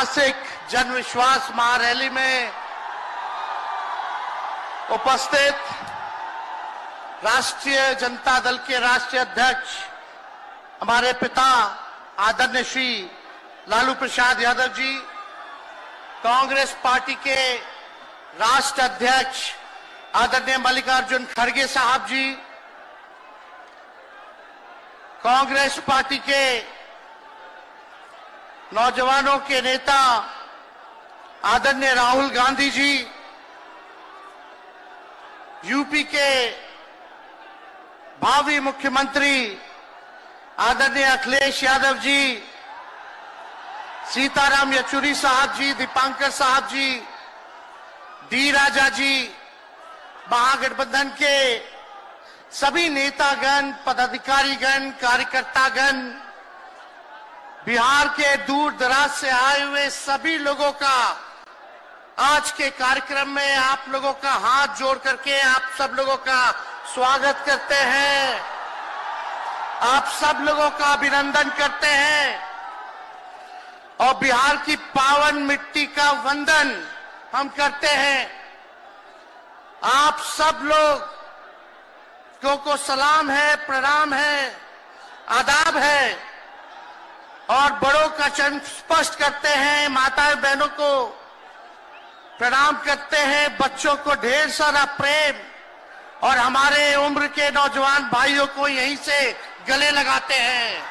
ऐतिहासिक जन विश्वास महारैली में उपस्थित राष्ट्रीय जनता दल के राष्ट्रीय अध्यक्ष हमारे पिता आदरणीय श्री लालू प्रसाद यादव जी कांग्रेस पार्टी के राष्ट्र अध्यक्ष आदरणीय मल्लिकार्जुन खड़गे साहब जी कांग्रेस पार्टी के नौजवानों के नेता आदरणीय राहुल गांधी जी, यूपी के भावी मुख्यमंत्री आदरणीय अखिलेश यादव जी, सीताराम येचुरी साहब जी, दीपांकर साहब जी, डी राजा जी, महागठबंधन के सभी नेतागण, पदाधिकारीगण, कार्यकर्तागण बिहार के दूर दराज से आए हुए सभी लोगों का आज के कार्यक्रम में आप लोगों का हाथ जोड़ करके आप सब लोगों का स्वागत करते हैं। आप सब लोगों का अभिनंदन करते हैं। और बिहार की पावन मिट्टी का वंदन हम करते हैं। आप सब लोग को, को सलाम है प्रणाम है आदाब है। और बड़ों का चरण स्पष्ट करते हैं, माताएँ बहनों को प्रणाम करते हैं, बच्चों को ढेर सारा प्रेम। और हमारे उम्र के नौजवान भाइयों को यहीं से गले लगाते हैं।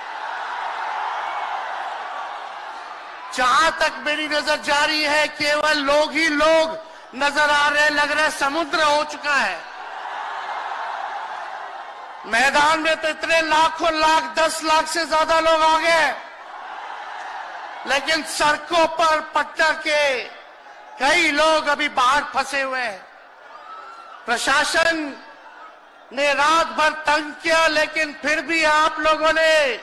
जहाँ तक मेरी नज़र जा रही है, केवल लोग ही लोग नज़र आ रहे लग रहे समुद्र हो चुका है। मैदान में तो इतने लाखों लाख, दस लाख से ज़्यादा लोग आ गए लेकिन सड़कों पर पटना के कई लोग अभी बाहर फंसे हुए हैं। प्रशासन ने रात भर तंग किया, लेकिन फिर भी आप लोगों ने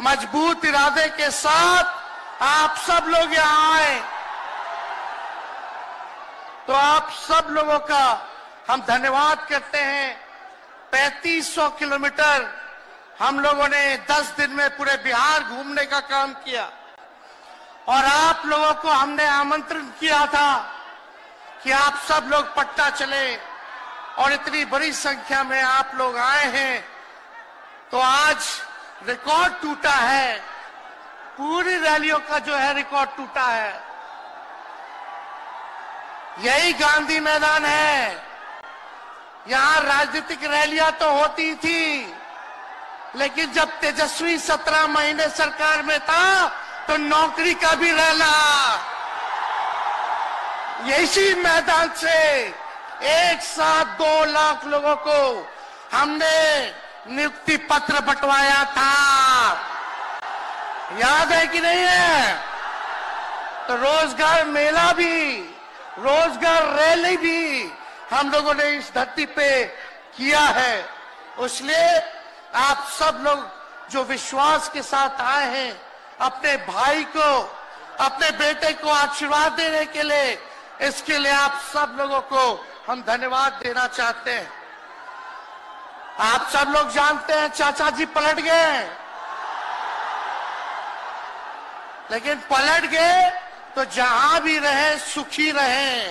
मज़बूत इरादे के साथ आप सब लोग यहाँ आए। तो आप सब लोगों का हम धन्यवाद करते हैं। 3500 किलोमीटर हम लोगों ने 10 दिन में पूरे बिहार घूमने का काम किया। और आप लोगों को हमने आमंत्रण किया था कि आप सब लोग पट्टा चले और इतनी बड़ी संख्या में आप लोग आए हैं। तो आज रिकॉर्ड टूटा है। पूरी रैलियों का जो है रिकॉर्ड टूटा है। यही गांधी मैदान है। यहाँ राजनीतिक रैलियाँ तो होती थी, लेकिन जब तेजस्वी सत्रह महीने सरकार में था तो नौकरी का भी रहना। इसी मैदान से एक साथ दो लाख लोगों को हमने नियुक्ति पत्र बंटवाया था। याद है कि नहीं है? तो रोज़गार मेला भी, रोज़गार रैली भी हम लोगों ने इस धरती पे किया है। इसलिए आप सब लोग जो विश्वास के साथ आए हैं अपने भाई को, अपने बेटे को आशीर्वाद देने के लिए, इसके लिए आप सब लोगों को हम धन्यवाद देना चाहते हैं। आप सब लोग जानते हैं चाचा जी पलट गए। लेकिन पलट गए तो जहाँ भी रहे, सुखी रहे।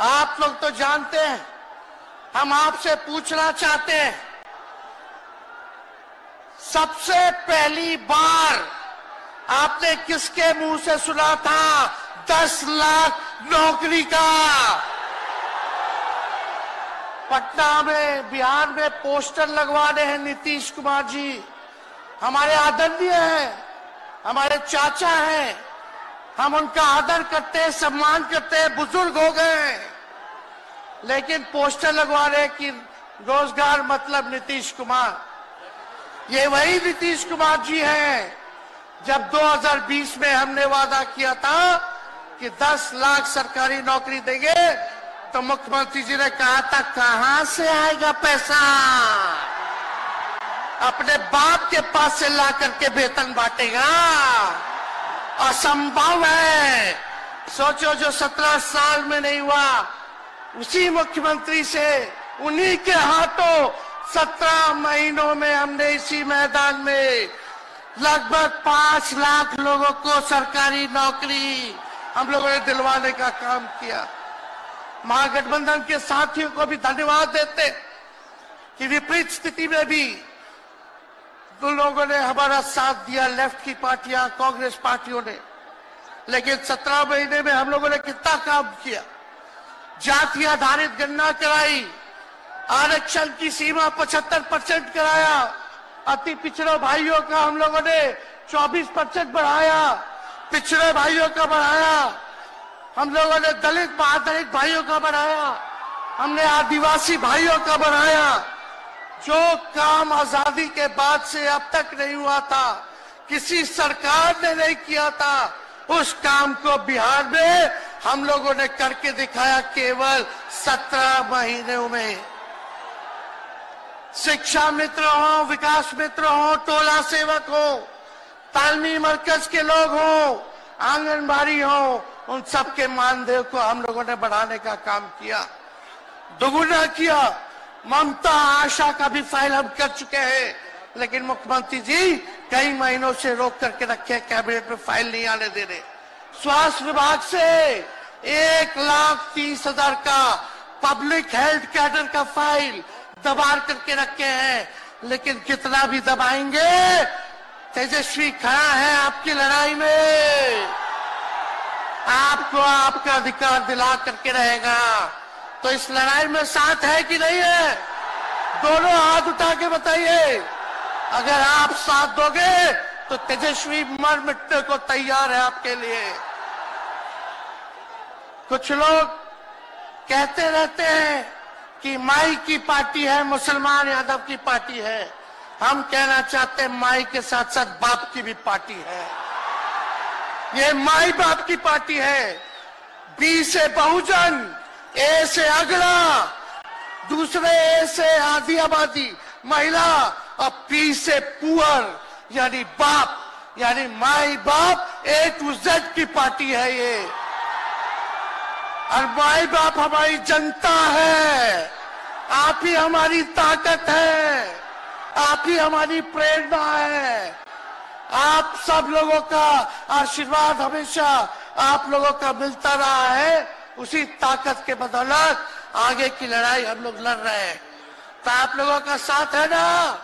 आप लोग तो जानते हैं, हम आपसे पूछना चाहते हैं सबसे पहली बार आपने किसके मुँह से सुना था? दस लाख नौकरी का। पटना में, बिहार में पोस्टर लगवाने हैं नीतीश कुमार जी। हमारे आदरणीय हैं, हमारे चाचा हैं। हम उनका आदर करते हैं, सम्मान करते हैं, बुज़ुर्ग हो गए लेकिन पोस्टर लगवा रहे कि रोज़गार मतलब नीतीश कुमार। ये वही नीतीश कुमार जी हैं। जब 2020 में हमने वादा किया था कि 10 लाख सरकारी नौकरी देंगे तो मुख्यमंत्री जी ने कहा था, कहाँ से आएगा पैसा? अपने बाप के पास से ला करके वेतन बांटेगा। असंभव है। सोचो जो सत्रह साल में नहीं हुआ, उसी मुख्यमंत्री से उन्हीं के हाथों सत्रह महीनों में हमने इसी मैदान में लगभग पाँच लाख लोगों को सरकारी नौकरी हम लोगों ने दिलवाने का काम किया। महागठबंधन के साथियों को भी धन्यवाद देते कि विपरीत स्थिति में भी तो लोगों ने हमारा साथ दिया, लेफ़्ट की पार्टियाँ, कांग्रेस पार्टियों ने। लेकिन सत्रह महीने में हम लोगों ने कितना काम किया? जाति आधारित गणना कराई आरक्षण की सीमा 75 परसेंट कराया। अति पिछड़े भाइयों का हम लोगों ने 24 परसेंट बढ़ाया। पिछड़े भाइयों का बढ़ाया। हम लोगों ने दलित महादलित भाइयों का बढ़ाया। हमने आदिवासी भाइयों का बढ़ाया। जो काम आज़ादी के बाद से अब तक नहीं हुआ था, किसी सरकार ने नहीं किया था, उस काम को बिहार में हम लोगों ने करके दिखाया केवल सत्रह महीनों में। शिक्षा मित्र हो, विकास मित्र हो, टोला सेवक हो, तालमी मरकज के लोग हो, आंगनबाड़ी हो, उन सबके मानदेय को हम लोगों ने बढ़ाने का काम किया, दोगुना किया। ममता आशा का भी फ़ाइल हम कर चुके हैं। लेकिन मुख्यमंत्री जी, कई महीनों से रोक करके रखे कैबिनेट में फ़ाइल नहीं आने दे रहे। स्वास्थ्य विभाग से एक लाख तीस हज़ार का पब्लिक हेल्थ कैडर का फ़ाइल दबार करके रखे हैं। लेकिन कितना भी दबाएँगे, तेजस्वी खड़ा है आपकी लड़ाई में। आपको आपका अधिकार दिला करके रहेगा। तो इस लड़ाई में साथ है कि नहीं है? दोनों हाथ उठा के बताइए। अगर आप साथ दोगे तो तेजस्वी मर मिटने को तैयार है आपके लिए। कुछ लोग कहते रहते हैं कि माई की पार्टी है, मुसलमान यादव की पार्टी है। हम कहना चाहते हैं माई के साथ साथ बाप की भी पार्टी है। ये माई बाप की पार्टी है। बी से बहुजन, ए से अगला, दूसरे ए से आधी आबादी महिला और पी से पुअर, यानी बाप, यानी माई बाप ए टू जेड की पार्टी है ये। और माई बाप हमारी जनता है। आप ही हमारी ताकत है। आप ही हमारी प्रेरणा है। आप सब लोगों का आशीर्वाद हमेशा आप लोगों का मिलता रहा है। उसी ताकत के बदौलत आगे की लड़ाई हम लोग लड़ रहे हैं। तो आप लोगों का साथ है ना?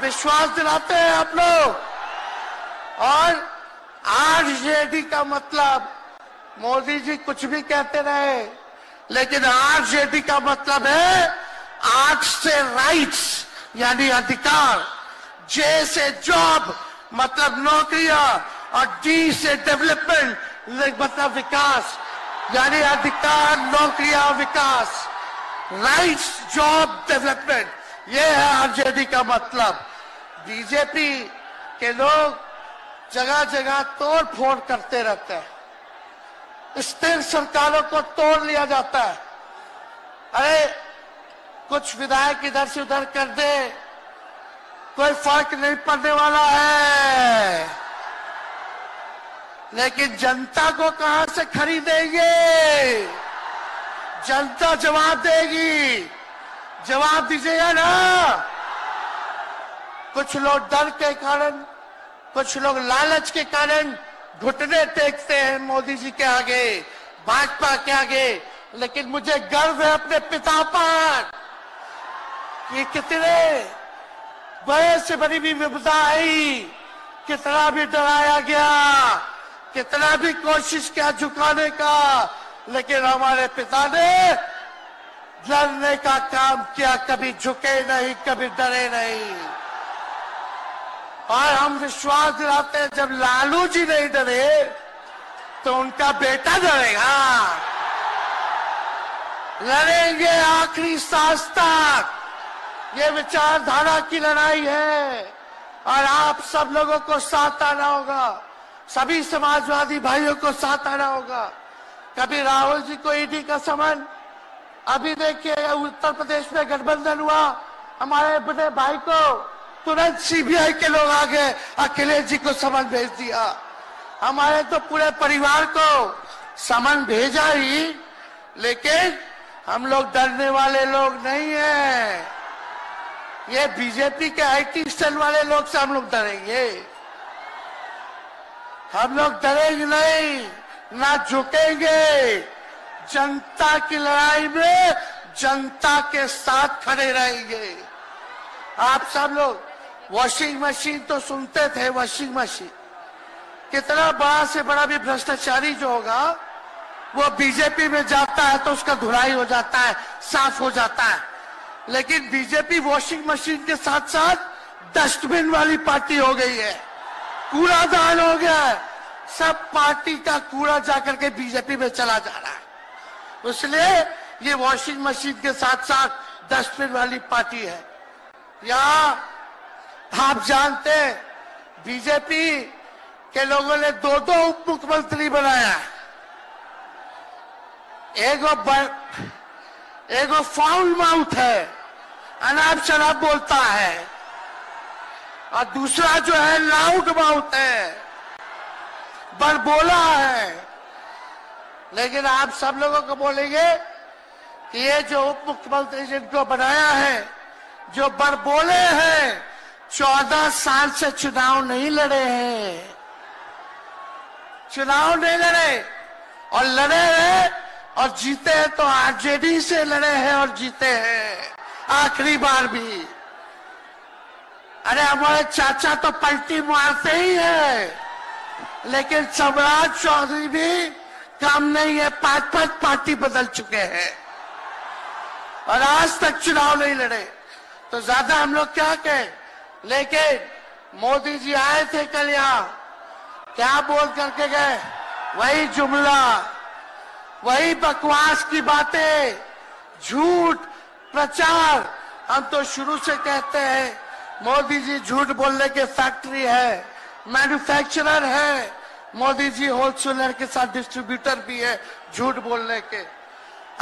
विश्वास दिलाते हैं आप लोग। और आरजेडी का मतलब मोदी जी कुछ भी कहते रहे, लेकिन आरजेडी का मतलब है आर्ट से राइट्स यानी अधिकार जे से जॉब मतलब नौकरियाँ, और डी से डेवलपमेंट मतलब विकास, यानी अधिकार, नौकरियाँ, विकास। राइट्स जॉब डेवलपमेंट ये है आरजेडी का मतलब। बीजेपी के लोग जगह जगह तोड़ फोड़ करते रहते हैं। स्थिर सरकारों को तोड़ लिया जाता है। अरे, कुछ विधायक इधर से उधर कर दे। कोई फ़र्क नहीं पड़ने वाला है। लेकिन जनता को कहाँ से खरीदेंगे? जनता जवाब देगी। जवाब दीजिएगा ना। कुछ लोग डर के कारण, कुछ लोग लालच के कारण घुटने टेकते हैं मोदी जी के आगे, भाजपा के आगे, लेकिन मुझे गर्व है अपने पिता पर कि कितने बड़े से बड़ी भी विपदा आई, कितना भी डराया गया, कितना भी कोशिश किया झुकाने का, लेकिन हमारे पिता ने लड़ने का काम किया, कभी झुके नहीं, कभी डरे नहीं। और हम विश्वास दिलाते हैं, जब लालू जी नहीं डरे तो उनका बेटा डरेगा। लड़ेंगे आखिरी सांस तक। ये विचारधारा की लड़ाई है। और आप सब लोगों को साथ आना होगा। सभी समाजवादी भाइयों को साथ आना होगा। कभी राहुल जी को ईडी का समन? अभी देखिए, उत्तर प्रदेश में गठबंधन हुआ। हमारे बड़े भाई को तुरंत सीबीआई के लोग आ गए, अखिलेश जी को समन भेज दिया। हमारे तो पूरे परिवार को समन भेजा ही, लेकिन हम लोग डरने वाले लोग नहीं है। ये बीजेपी के आईटी सेल वाले लोग से हम लोग डरेंगे। हम लोग डरेंगे नहीं, ना झुकेंगे। जनता की लड़ाई में जनता के साथ खड़े रहेंगे। आप सब लोग वॉशिंग मशीन तो सुनते थे वॉशिंग मशीन कितना बड़ा से बड़ा भी भ्रष्टाचारी जो होगा, वो बीजेपी में जाता है तो उसका धुलाई हो जाता है, साफ़ हो जाता है। लेकिन बीजेपी वॉशिंग मशीन के साथ साथ डस्टबिन वाली पार्टी हो गई है। कूड़ादान हो गया है। सब पार्टी का कूड़ा जाकर के बीजेपी में चला जा रहा है। इसलिए ये वॉशिंग मशीन के साथ साथ डस्टबिन वाली पार्टी है। यहाँ आप जानते हैं, बीजेपी के लोगों ने दो दो उप मुख्यमंत्री बनाया एगो एगो फाउल माउथ है, अनाप शराब बोलता है। और दूसरा जो है लाउड माउथ है। बरबोला है। लेकिन आप सब लोगों को बोलेंगे कि ये जो उप मुख्यमंत्री जिनको बनाया है, जो बरबोले हैं चौदह साल से चुनाव नहीं लड़े हैं। चुनाव नहीं लड़े। और लड़े हैं, और जीते हैं तो आरजेडी से लड़े हैं और जीते हैं। आखिरी बार भी। अरे हमारे चाचा तो पलटी मारते ही है। लेकिन सम्राट चौधरी भी काम नहीं है पाँच पाँच पार्टी बदल चुके हैं। और आज तक चुनाव नहीं लड़े। तो ज़्यादा हम लोग क्या कहें? लेकिन मोदी जी आए थे कल यहाँ। क्या बोल करके गए? वही जुमला, वही बकवास की बातें, झूठ प्रचार। हम तो शुरू से कहते हैं, मोदी जी झूठ बोलने के फैक्ट्री है, मैन्युफैक्चरर है। मोदी जी होलसेलर के साथ डिस्ट्रीब्यूटर भी है झूठ बोलने के।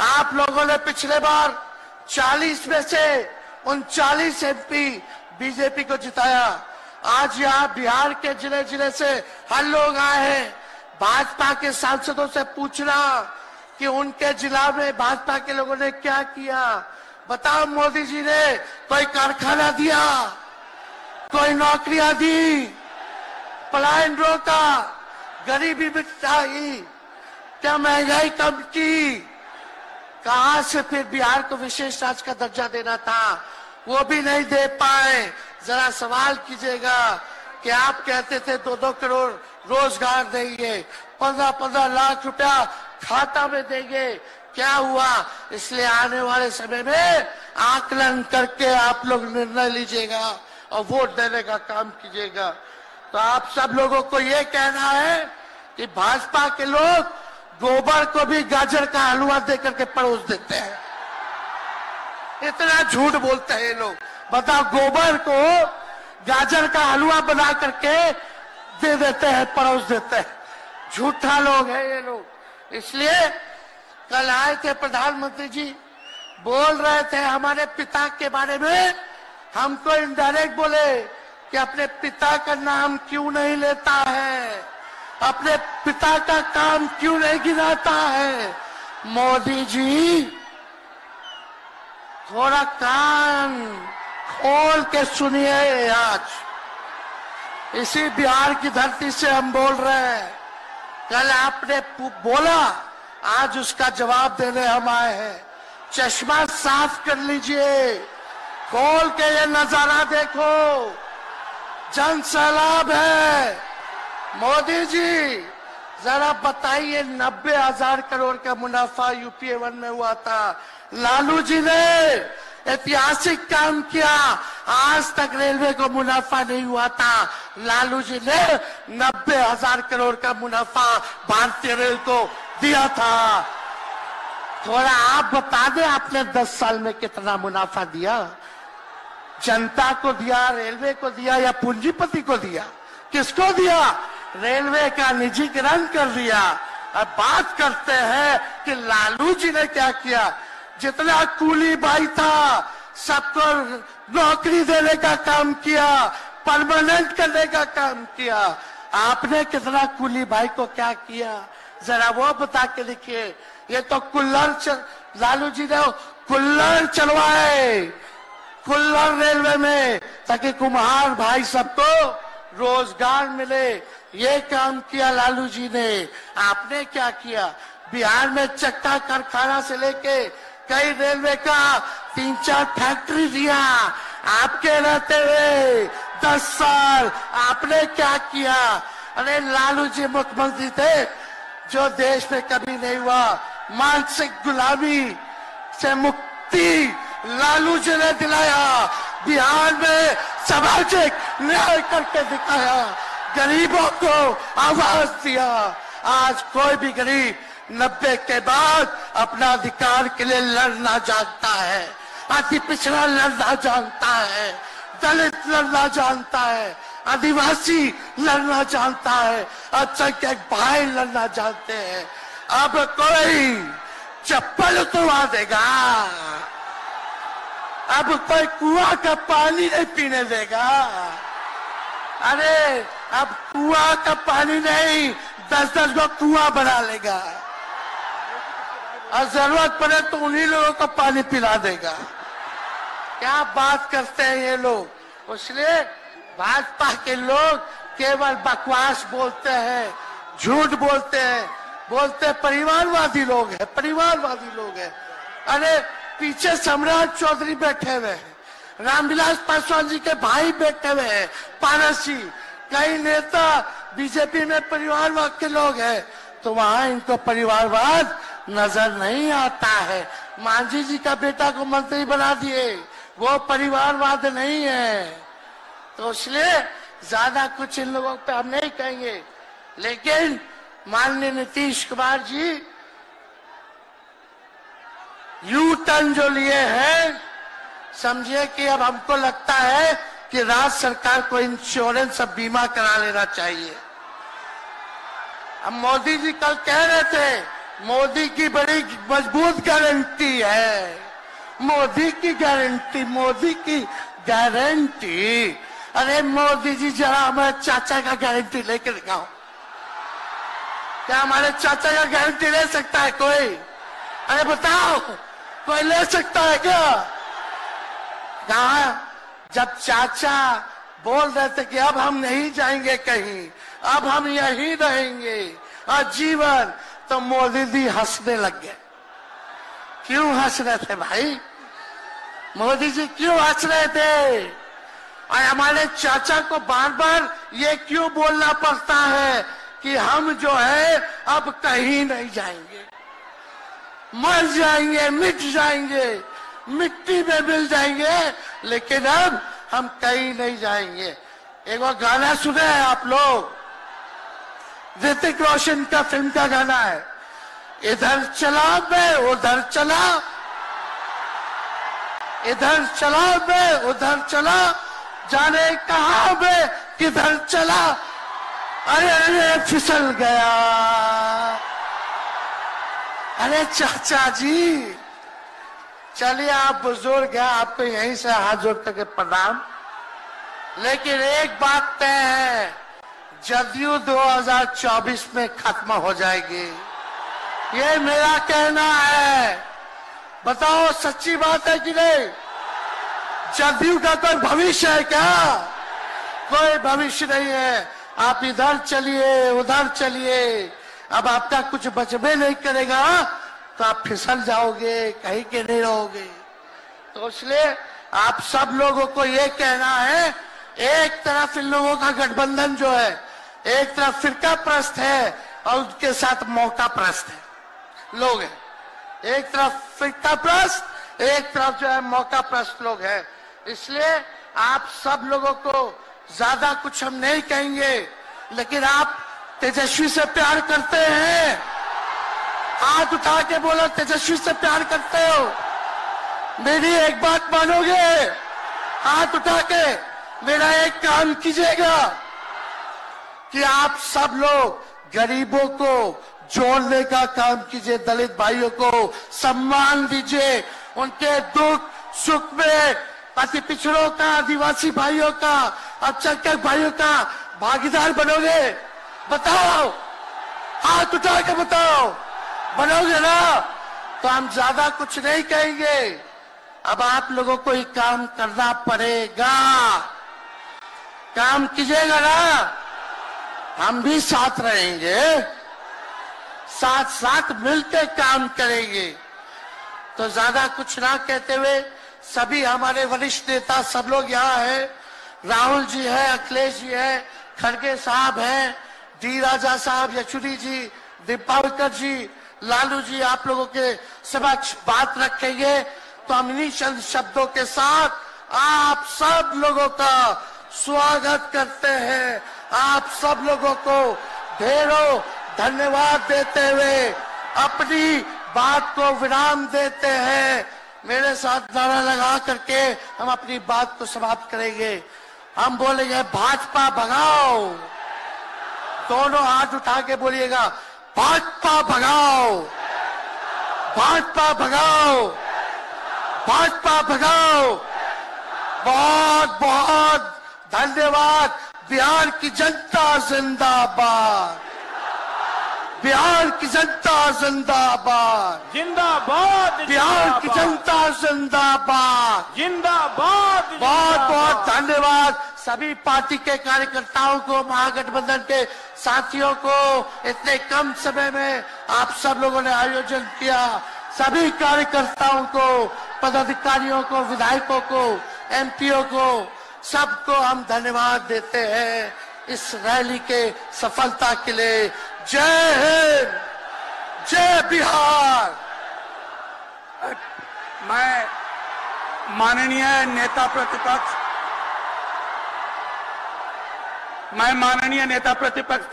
आप लोगों ने पिछले बार 40 में से उनचालीस एमपी बीजेपी को जिताया। आज यहाँ बिहार के ज़िले ज़िले से हर लोग आए हैं। भाजपा के सांसदों से पूछना कि उनके जिला में भाजपा के लोगों ने क्या किया। बताओ, मोदी जी ने कोई कारखाना दिया? कोई नौकरियाँ दी? पलायन रोका? गरीबी मिटाई? क्या महँगाई कम की? कहा से फिर बिहार को विशेष राज्य का दर्जा देना था? वो भी नहीं दे पाए। जरा सवाल कीजिएगा कि आप कहते थे दो दो करोड़ रोज़गार देंगे, पंद्रह पंद्रह लाख रुपया खाता में देंगे। क्या हुआ? इसलिए आने वाले समय में आकलन करके आप लोग निर्णय लीजिएगा और वोट देने का काम कीजिएगा। तो आप सब लोगों को ये कहना है कि भाजपा के लोग गोबर को भी गाजर का हलवा दे करके परोस देते हैं। इतना झूठ बोलते हैं लोग। बताओ गोबर को गाजर का हलवा बना करके दे देते हैं, परोस देते हैं। झूठा लोग है ये लोग। इसलिए कल आए थे प्रधानमंत्री जी, बोल रहे थे हमारे पिता के बारे में, हमको इनडायरेक्ट बोले कि अपने पिता का नाम क्यों नहीं लेता है? अपने पिता का काम क्यों नहीं गिनाता है? मोदी जी थोड़ा कान खोल के सुनिए आज। इसी बिहार की धरती से हम बोल रहे हैं। कल आपने बोला, आज उसका जवाब देने हम आए हैं। चश्मा साफ़ कर लीजिए। खोल के ये नज़ारा देखो। जन सैलाब है। मोदी जी, जरा बताइए, नब्बे हज़ार करोड़ का मुनाफा यूपीए वन में हुआ था। लालू जी ने ऐतिहासिक काम किया। आज तक रेलवे को मुनाफा नहीं हुआ था। लालू जी ने नब्बे हज़ार करोड़ का मुनाफा भारतीय रेल को दिया था। थोड़ा आप बता दें, आपने दस साल में कितना मुनाफा दिया? जनता को दिया, रेलवे को दिया या पूंजीपति को दिया? किसको दिया? रेलवे का निजीकरण कर दिया। अब बात करते हैं कि लालू जी ने क्या किया? जितना कूली भाई था, सबको नौकरी देने का काम किया परमानेंट करने का काम किया। आपने कितना कुली भाई को क्या किया? जरा वो बता के देखिए। ये तो कुल्लर चल... लालू जी ने कुल्लर चलवाए कुल्लर रेलवे में, ताकि कुम्हार भाई सबको रोज़गार मिले। ये काम किया लालू जी ने। आपने क्या किया? बिहार में चक्का कारखाना से लेके कई रेलवे का तीन चार फैक्ट्री दिया। आपके रहते हुए दस साल आपने क्या किया? अरे लालू जी मुख्यमंत्री थे, जो देश में कभी नहीं हुआ। मानसिक गुलामी से मुक्ति लालू जी ने दिलाया। बिहार में सामाजिक न्याय करके दिखाया। गरीबों को आवाज़ दिया। आज कोई भी गरीब नब्बे के बाद अपना अधिकार के लिए लड़ना जानता है। अति पिछड़ा लड़ना जानता है। दलित लड़ना जानता है। आदिवासी लड़ना जानता है। अल्पसंख्यक भाई लड़ना जानते हैं। अब कोई चप्पल उतरवा देगा। अब कोई कुआ का पानी नहीं पीने देगा। अरे, अब कुआ का पानी नहीं, दस दस को कुआ बना लेगा। और ज़रूरत पड़े तो उन्हीं लोगों को पानी पिला देगा। क्या बात करते हैं ये लोग? इसलिए भाजपा के लोग केवल बकवास बोलते हैं, झूठ बोलते हैं। बोलते परिवारवादी लोग हैं, परिवारवादी लोग हैं। अरे, पीछे सम्राट चौधरी बैठे हुए हैं। रामविलास पासवान जी के भाई बैठे हुए हैं। पारस जी, कई नेता बीजेपी में परिवारवाद के लोग हैं। तो वहाँ इनको परिवारवाद नज़र नहीं आता है। मांझी जी का बेटा को मंत्री बना दिए। वो परिवारवाद नहीं है। तो इसलिए ज़्यादा कुछ इन लोगों पे हम नहीं कहेंगे। लेकिन माननीय नीतीश कुमार जी यू टर्न जो लिए हैं, समझिए कि अब हमको लगता है कि राज्य सरकार को इंश्योरेंस अब बीमा करा लेना चाहिए। अब मोदी जी कल कह रहे थे मोदी की बड़ी मज़बूत गारंटी है। मोदी की गारंटी, मोदी की गारंटी। अरे मोदी जी, जरा हमारे चाचा का गारंटी लेके दिखाओ। क्या हमारे चाचा का गारंटी ले सकता है कोई? अरे बताओ, कोई ले सकता है क्या? कहा? जब चाचा बोल रहे थे कि अब हम नहीं जाएँगे कहीं, अब हम यहीं रहेंगे। और जीवन तो मोदी जी हंसने लग गए। क्यों हंस रहे थे भाई? मोदी जी क्यों हंस रहे थे? और हमारे चाचा को बार बार ये क्यों बोलना पड़ता है कि हम जो है अब कहीं नहीं जाएँगे। मर जाएँगे, मिट जाएँगे, मिट्टी में मिल जाएँगे, लेकिन अब हम कहीं नहीं जाएँगे। एक बार गाना सुने आप लोग? ऋतिक रोशन का फ़िल्म का गाना है। इधर चला मैं उधर चला। इधर चला मैं उधर चला। जाने कहा मैं किधर चला। अरे अरे, फिसल गया। अरे, चाचा जी, चलिए आप बुज़ुर्ग हैं, आपको यहीं से हाथ जोड़ करके प्रणाम। लेकिन एक बात तय है जदयू 2024 में खत्म हो जाएगी। ये मेरा कहना है। बताओ, सच्ची बात है कि नहीं? जदयू का कोई भविष्य है क्या? कोई भविष्य नहीं है। आप इधर चलिए, उधर चलिए। अब आपका कुछ बचबे नहीं करेगा तो आप फिसल जाओगे, कहीं के नहीं रहोगे। तो इसलिए आप सब लोगों को ये कहना है, एक तरफ़ इन लोगों का गठबंधन जो है एक तरफ़ फिरका प्रस्त है और उनके साथ मौका प्रस्त है। लोग हैं। एक तरफ़ फिरका प्रस्त एक तरफ़ जो है मौका प्रस्त लोग हैं। इसलिए आप सब लोगों को ज़्यादा कुछ हम नहीं कहेंगे, लेकिन आप तेजस्वी से प्यार करते हैं। हाथ उठा के बोलो, तेजस्वी से प्यार करते हो। मेरी एक बात मानोगे? हाथ उठा के मेरा एक काम कीजिएगा। कि आप सब लोग गरीबों को जोड़ने का काम कीजिए, दलित भाइयों को सम्मान दीजिए। उनके दुख, सुख में अति पिछड़ों का, आदिवासी भाइयों का अल्पसंख्यक भाइयों का भागीदार बनोगे। बताओ, हाथ उठा के बताओ, बनोगे ना? तो हम ज़्यादा कुछ नहीं कहेंगे। अब आप लोगों को ही काम करना पड़ेगा। काम कीजिएगा ना। हम भी साथ रहेंगे। साथ साथ मिलकर काम करेंगे। तो ज़्यादा कुछ ना कहते हुए सभी हमारे वरिष्ठ नेता सब लोग यहाँ हैं। राहुल जी है, अखिलेश जी है, खड़गे साहब हैं, डी राजा साहब, यचुरी जी, दीपावकर जी, लालू जी, आप लोगों के समक्ष बात रखेंगे। तो हम इन्हीं चंद शब्दों के साथ आप सब लोगों का स्वागत करते हैं। आप सब लोगों को ढेरों धन्यवाद देते हुए अपनी बात को विराम देते हैं। मेरे साथ नारा लगा करके हम अपनी बात को समाप्त करेंगे। हम बोलेंगे, भाजपा भगाओ। दोनों हाथ उठा के बोलिएगा, भाजपा भगाओ। भाजपा भगाओ। भाजपा भगाओ। बहुत बहुत धन्यवाद। बिहार की जनता जिंदाबाद। बिहार की जनता जिंदाबाद। जिंदाबाद बिहार की जनता जिंदाबाद। जिंदाबाद बहुत बहुत धन्यवाद सभी पार्टी के कार्यकर्ताओं को महागठबंधन के साथियों को। इतने कम समय में आप सब लोगों ने आयोजन किया। सभी कार्यकर्ताओं को पदाधिकारियों को विधायकों को एमपीओ को सबको हम धन्यवाद देते हैं इस रैली के सफलता के लिए। जय हिंद, जय बिहार। मैं माननीय नेता प्रतिपक्ष, मैं माननीय नेता प्रतिपक्ष